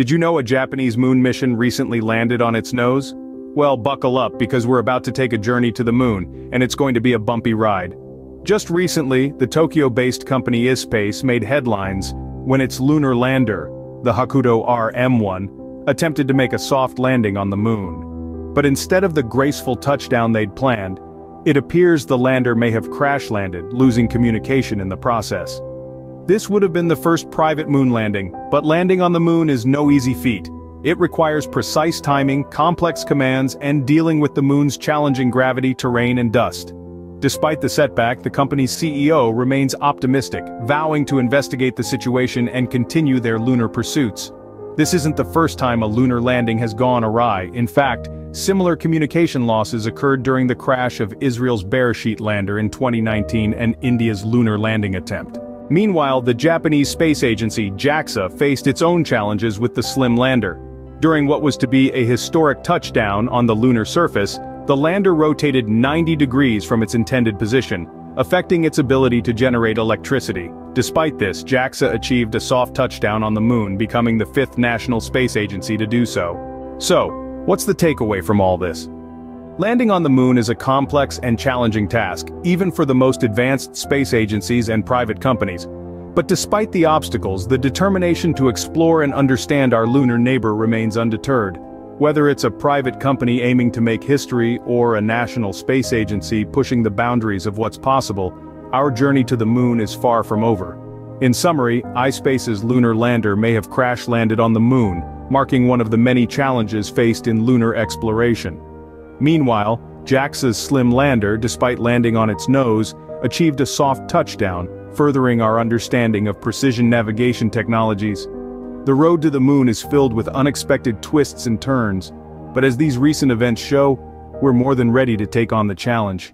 Did you know a Japanese moon mission recently landed on its nose? Well, buckle up because we're about to take a journey to the moon, and it's going to be a bumpy ride. Just recently, the Tokyo-based company ispace made headlines when its lunar lander, the Hakuto RM-1, attempted to make a soft landing on the moon. But instead of the graceful touchdown they'd planned, it appears the lander may have crash-landed, losing communication in the process. This would have been the first private moon landing, but landing on the moon is no easy feat. It requires precise timing, complex commands, and dealing with the moon's challenging gravity, terrain and dust. Despite the setback, the company's CEO remains optimistic, vowing to investigate the situation and continue their lunar pursuits. This isn't the first time a lunar landing has gone awry, in fact, similar communication losses occurred during the crash of Israel's Beresheet lander in 2019 and India's lunar landing attempt. Meanwhile, the Japanese space agency JAXA faced its own challenges with the slim lander. During what was to be a historic touchdown on the lunar surface, the lander rotated 90 degrees from its intended position, affecting its ability to generate electricity. Despite this, JAXA achieved a soft touchdown on the moon becoming the fifth national space agency to do so. So, what's the takeaway from all this? Landing on the moon is a complex and challenging task, even for the most advanced space agencies and private companies. But despite the obstacles, the determination to explore and understand our lunar neighbor remains undeterred. Whether it's a private company aiming to make history or a national space agency pushing the boundaries of what's possible, our journey to the moon is far from over. In summary, iSpace's lunar lander may have crash-landed on the moon, marking one of the many challenges faced in lunar exploration. Meanwhile, JAXA's slim lander, despite landing on its nose, achieved a soft touchdown, furthering our understanding of precision navigation technologies. The road to the moon is filled with unexpected twists and turns, but as these recent events show, we're more than ready to take on the challenge.